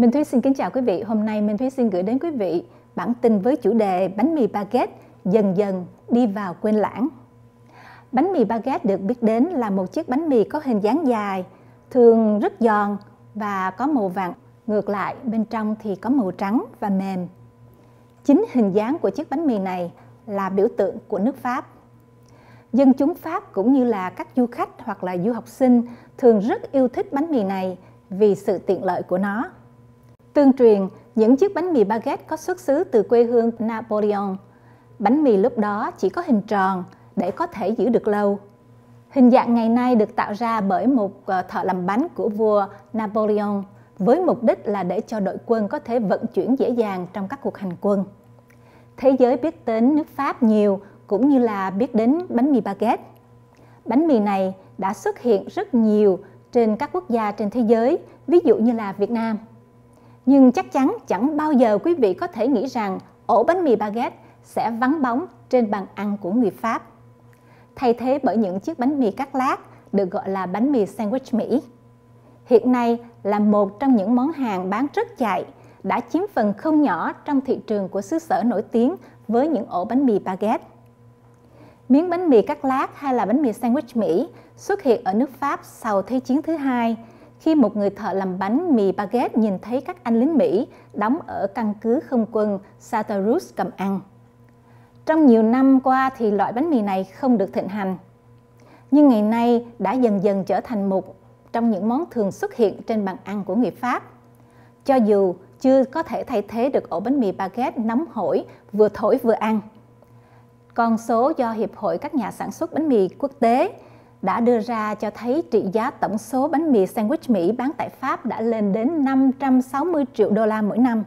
Minh Thúy xin kính chào quý vị. Hôm nay Minh Thúy xin gửi đến quý vị bản tin với chủ đề bánh mì baguette dần dần đi vào quên lãng. Bánh mì baguette được biết đến là một chiếc bánh mì có hình dáng dài, thường rất giòn và có màu vàng. Ngược lại, bên trong thì có màu trắng và mềm. Chính hình dáng của chiếc bánh mì này là biểu tượng của nước Pháp. Dân chúng Pháp cũng như là các du khách hoặc là du học sinh thường rất yêu thích bánh mì này vì sự tiện lợi của nó. Tương truyền, những chiếc bánh mì baguette có xuất xứ từ quê hương Napoleon. Bánh mì lúc đó chỉ có hình tròn để có thể giữ được lâu. Hình dạng ngày nay được tạo ra bởi một ờ, thợ làm bánh của vua Napoleon với mục đích là để cho đội quân có thể vận chuyển dễ dàng trong các cuộc hành quân. Thế giới biết đến nước Pháp nhiều cũng như là biết đến bánh mì baguette. Bánh mì này đã xuất hiện rất nhiều trên các quốc gia trên thế giới, ví dụ như là Việt Nam. Nhưng chắc chắn chẳng bao giờ quý vị có thể nghĩ rằng ổ bánh mì baguette sẽ vắng bóng trên bàn ăn của người Pháp. Thay thế bởi những chiếc bánh mì cắt lát được gọi là bánh mì sandwich Mỹ. Hiện nay là một trong những món hàng bán rất chạy, đã chiếm phần không nhỏ trong thị trường của xứ sở nổi tiếng với những ổ bánh mì baguette. Miếng bánh mì cắt lát hay là bánh mì sandwich Mỹ xuất hiện ở nước Pháp sau Thế chiến thứ hai, khi một người thợ làm bánh mì baguette nhìn thấy các anh lính Mỹ đóng ở căn cứ không quân Satarus cầm ăn. Trong nhiều năm qua thì loại bánh mì này không được thịnh hành. Nhưng ngày nay đã dần dần trở thành một trong những món thường xuất hiện trên bàn ăn của người Pháp. Cho dù chưa có thể thay thế được ổ bánh mì baguette nóng hổi, vừa thổi vừa ăn. Con số do Hiệp hội các nhà sản xuất bánh mì quốc tế đã đưa ra cho thấy trị giá tổng số bánh mì sandwich Mỹ bán tại Pháp đã lên đến 560 triệu đô la mỗi năm.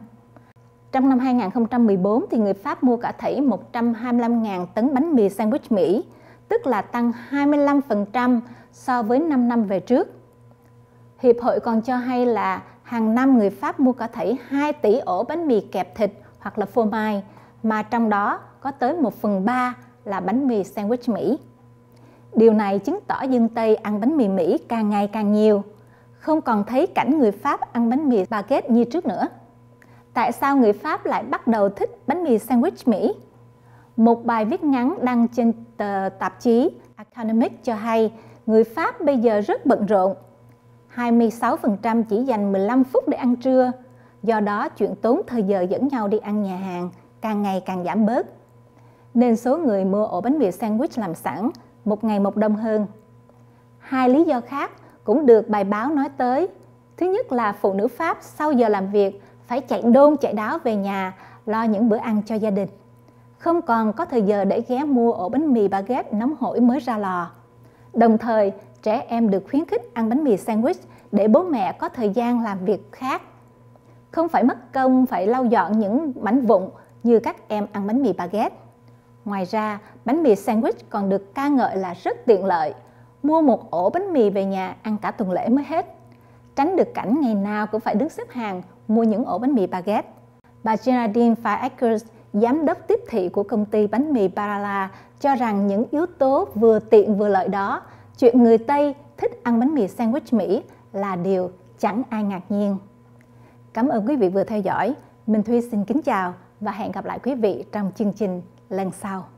Trong năm 2014 thì người Pháp mua cả thảy 125.000 tấn bánh mì sandwich Mỹ, tức là tăng 25% so với 5 năm về trước. Hiệp hội còn cho hay là hàng năm người Pháp mua cả thảy 2 tỷ ổ bánh mì kẹp thịt hoặc là phô mai, mà trong đó có tới 1 phần 3 là bánh mì sandwich Mỹ. Điều này chứng tỏ dân Tây ăn bánh mì Mỹ càng ngày càng nhiều, không còn thấy cảnh người Pháp ăn bánh mì baguette như trước nữa. Tại sao người Pháp lại bắt đầu thích bánh mì sandwich Mỹ? Một bài viết ngắn đăng trên tờ tạp chí Economic cho hay người Pháp bây giờ rất bận rộn. 26% chỉ dành 15 phút để ăn trưa, do đó chuyện tốn thời giờ dẫn nhau đi ăn nhà hàng càng ngày càng giảm bớt. Nên số người mua ổ bánh mì sandwich làm sẵn một ngày một đông hơn. Hai lý do khác cũng được bài báo nói tới. Thứ nhất là phụ nữ Pháp sau giờ làm việc phải chạy đôn chạy đáo về nhà lo những bữa ăn cho gia đình. Không còn có thời giờ để ghé mua ổ bánh mì baguette nóng hổi mới ra lò. Đồng thời, trẻ em được khuyến khích ăn bánh mì sandwich để bố mẹ có thời gian làm việc khác. Không phải mất công phải lau dọn những mảnh vụn như các em ăn bánh mì baguette. Ngoài ra, bánh mì sandwich còn được ca ngợi là rất tiện lợi. Mua một ổ bánh mì về nhà ăn cả tuần lễ mới hết. Tránh được cảnh ngày nào cũng phải đứng xếp hàng mua những ổ bánh mì baguette. Bà Geraldine Fireakers, giám đốc tiếp thị của công ty bánh mì Barala, cho rằng những yếu tố vừa tiện vừa lợi đó, chuyện người Tây thích ăn bánh mì sandwich Mỹ là điều chẳng ai ngạc nhiên. Cảm ơn quý vị vừa theo dõi. Minh Thuy xin kính chào và hẹn gặp lại quý vị trong chương trình lần sau.